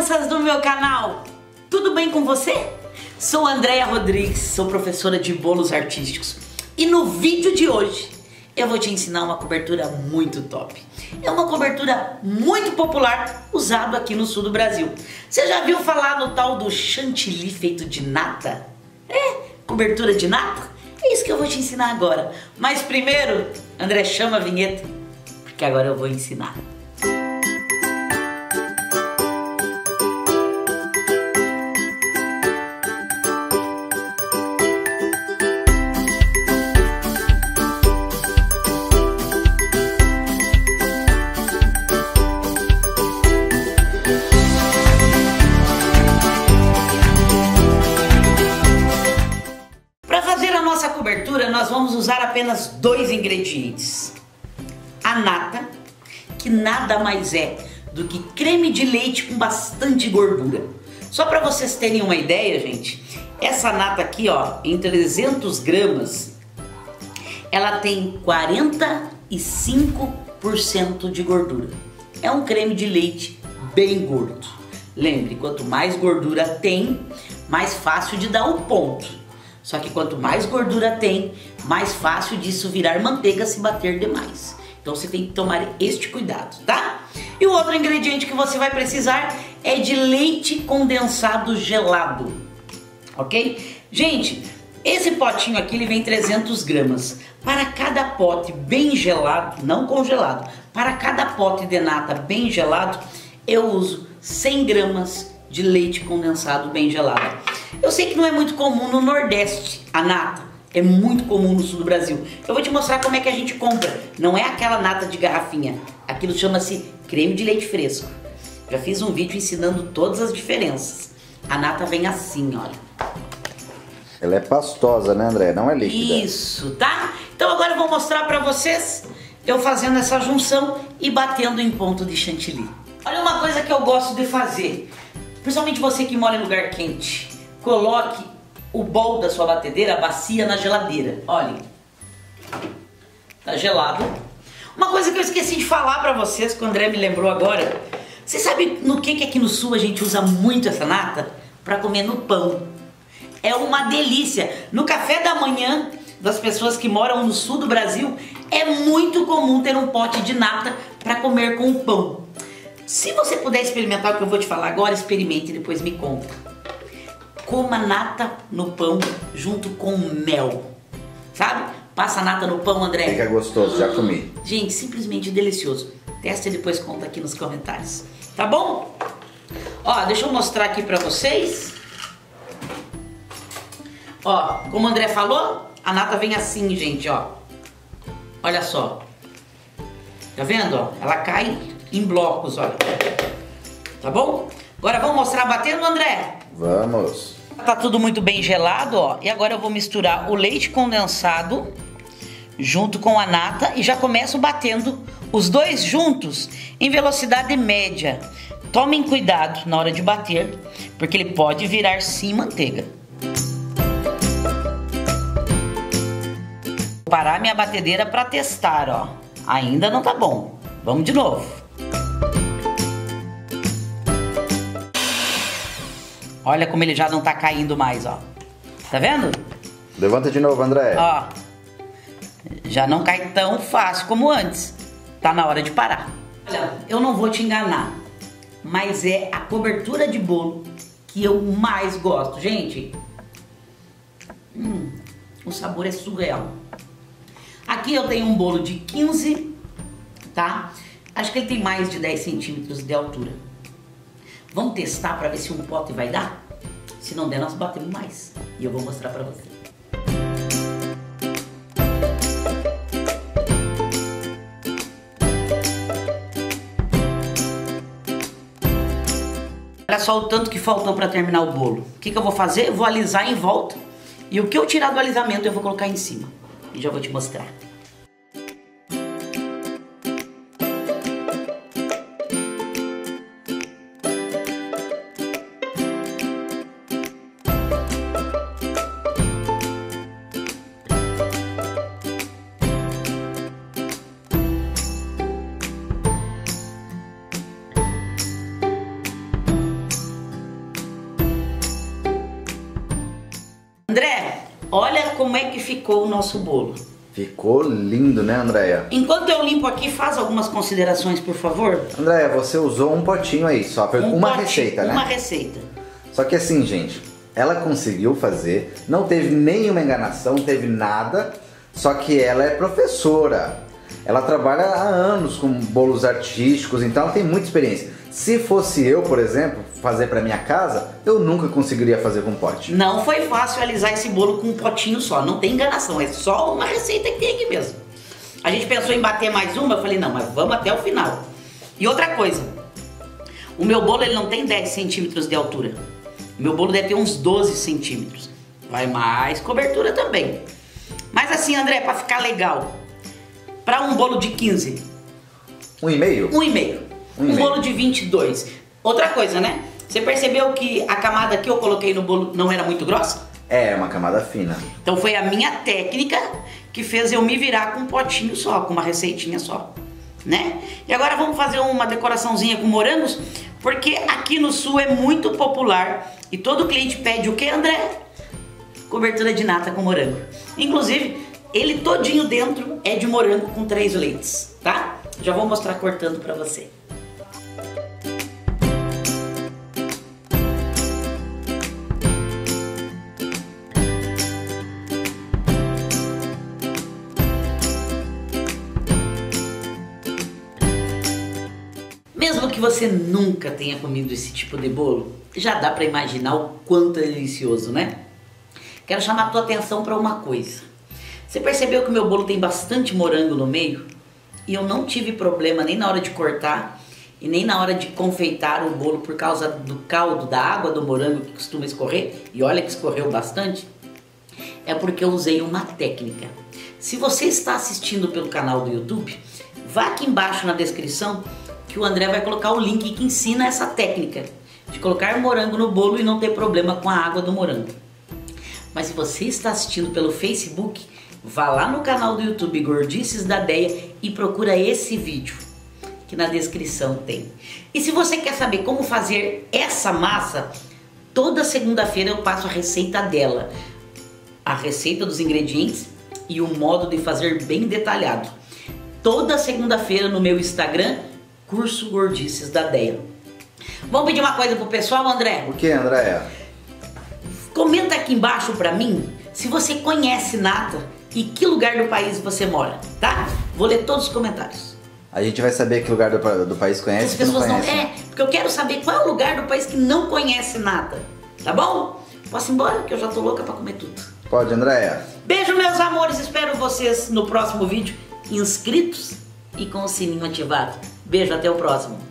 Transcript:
crianças do meu canal! Tudo bem com você? Sou Andréia Rodrigues, sou professora de bolos artísticos e no vídeo de hoje eu vou te ensinar uma cobertura muito top. É uma cobertura muito popular usado aqui no sul do Brasil. Você já viu falar no tal do chantilly feito de nata? É, cobertura de nata? É isso que eu vou te ensinar agora. Mas primeiro, André, chama a vinheta, porque agora eu vou ensinar. Cobertura nós vamos usar apenas dois ingredientes. A nata, que nada mais é do que creme de leite com bastante gordura. Só para vocês terem uma ideia, gente, essa nata aqui, ó, em 300 gramas, ela tem 45% de gordura. É um creme de leite bem gordo. Lembre, quanto mais gordura tem, mais fácil de dar o ponto. Só que quanto mais gordura tem, mais fácil disso virar manteiga se bater demais. Então você tem que tomar este cuidado, tá? E o outro ingrediente que você vai precisar é de leite condensado gelado, ok? Gente, esse potinho aqui ele vem 300 gramas. Para cada pote bem gelado, não congelado, para cada pote de nata bem gelado, eu uso 100 gramas de leite condensado bem gelado. Eu sei que não é muito comum no Nordeste a nata, é muito comum no sul do Brasil. Eu vou te mostrar como é que a gente compra. Não é aquela nata de garrafinha, aquilo chama-se creme de leite fresco. Já fiz um vídeo ensinando todas as diferenças. A nata vem assim, olha. Ela é pastosa, né, André? Não é líquida. Isso, tá? Então agora eu vou mostrar para vocês eu fazendo essa junção e batendo em ponto de chantilly. Olha uma coisa que eu gosto de fazer, principalmente você que mora em lugar quente coloque o bol da sua batedeira, a bacia na geladeira. Olhem, tá gelado. Uma coisa que eu esqueci de falar para vocês, que o André me lembrou agora. Você sabe no que que aqui no sul a gente usa muito essa nata? Para comer no pão. É uma delícia. No café da manhã das pessoas que moram no sul do Brasil, é muito comum ter um pote de nata para comer com o pão. Se você puder experimentar o que eu vou te falar agora, experimente e depois me conta coma nata no pão junto com mel. Sabe? Passa nata no pão, André. Fica gostoso, já comi. Gente, simplesmente delicioso. Testa e depois conta aqui nos comentários. Tá bom? Ó, deixa eu mostrar aqui pra vocês. Ó, como o André falou, a nata vem assim, gente, ó. Olha só. Tá vendo, ó? Ela cai em blocos, olha. Tá bom? Agora vamos mostrar batendo, André? Vamos. Tá tudo muito bem gelado, ó. E agora eu vou misturar o leite condensado junto com a nata e já começo batendo os dois juntos em velocidade média. Tomem cuidado na hora de bater, porque ele pode virar sim manteiga. Vou parar minha batedeira para testar, ó. Ainda não tá bom. Vamos de novo. Olha como ele já não tá caindo mais, ó. Tá vendo? Levanta de novo, André. Ó. Já não cai tão fácil como antes. Tá na hora de parar. Olha, eu não vou te enganar, mas é a cobertura de bolo que eu mais gosto. Gente, hum, o sabor é surreal. Aqui eu tenho um bolo de 15, tá? Acho que ele tem mais de 10 centímetros de altura. Vamos testar para ver se um pote vai dar? Se não der, nós batemos mais. E eu vou mostrar para você. Olha só o tanto que faltou para terminar o bolo. O que, que eu vou fazer? Eu vou alisar em volta. E o que eu tirar do alisamento eu vou colocar em cima. E já vou te mostrar. Como é que ficou o nosso bolo. Ficou lindo, né, Andréia? Enquanto eu limpo aqui, faz algumas considerações, por favor. Andréia, você usou um potinho aí, só pra Um uma pote- receita, né? Uma receita. Só que assim, gente, ela conseguiu fazer, não teve nenhuma enganação, não teve nada, só que ela é professora. Ela trabalha há anos com bolos artísticos, então ela tem muita experiência. Se fosse eu, por exemplo, fazer pra minha casa, eu nunca conseguiria fazer com pote. Não foi fácil alisar esse bolo com um potinho só, não tem enganação, é só uma receita que tem aqui mesmo. A gente pensou em bater mais uma, eu falei, não, mas vamos até o final. E outra coisa, o meu bolo ele não tem 10 centímetros de altura. O meu bolo deve ter uns 12 centímetros. Vai mais cobertura também. Mas assim, André, para ficar legal, para um bolo de 15, Um e meio? um e meio. Um bolo de 22. Outra coisa, né? Você percebeu que a camada que eu coloquei no bolo não era muito grossa? É, uma camada fina. Então foi a minha técnica que fez eu me virar com um potinho só, com uma receitinha só, né? E agora vamos fazer uma decoraçãozinha com morangos, porque aqui no sul é muito popular e todo cliente pede o que, André? Cobertura de nata com morango. Inclusive, ele todinho dentro é de morango com três leites, tá? Já vou mostrar cortando pra você. Que você nunca tenha comido esse tipo de bolo, já dá pra imaginar o quanto é delicioso, né? Quero chamar a tua atenção para uma coisa. Você percebeu que o meu bolo tem bastante morango no meio? E eu não tive problema nem na hora de cortar e nem na hora de confeitar o bolo por causa do caldo, da água do morango que costuma escorrer. E olha que escorreu bastante. É porque eu usei uma técnica. Se você está assistindo pelo canal do YouTube, vá aqui embaixo na descrição que o André vai colocar o link que ensina essa técnica de colocar morango no bolo e não ter problema com a água do morango. Mas se você está assistindo pelo Facebook, vá lá no canal do YouTube Gordices da Deia e procura esse vídeo que na descrição tem. E se você quer saber como fazer essa massa, toda segunda-feira eu passo a receita dela, a receita dos ingredientes e o modo de fazer bem detalhado. Toda segunda-feira no meu Instagram, curso Gordices da Deia. Vamos pedir uma coisa pro pessoal, André? O que, Andréia? Comenta aqui embaixo pra mim se você conhece nata e que lugar do país você mora, tá? Vou ler todos os comentários. A gente vai saber que lugar do, do país As conhece não pessoas não, conhece. é, porque eu quero saber qual é o lugar do país que não conhece nata, tá bom? Posso ir embora que eu já tô louca pra comer tudo. Pode, Andréia? Beijo, meus amores, espero vocês no próximo vídeo inscritos e com o sininho ativado. Beijo, até o próximo.